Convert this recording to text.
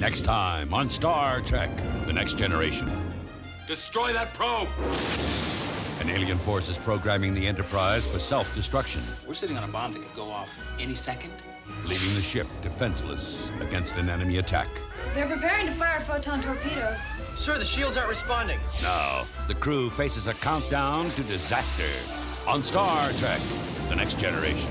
Next time on Star Trek The Next Generation. Destroy that probe! An alien force is programming the Enterprise for self destruction, We're sitting on a bomb that could go off any second. leaving the ship defenseless against an enemy attack. They're preparing to fire photon torpedoes. Sir, the shields aren't responding. Now, the crew faces a countdown to disaster on Star Trek The Next Generation.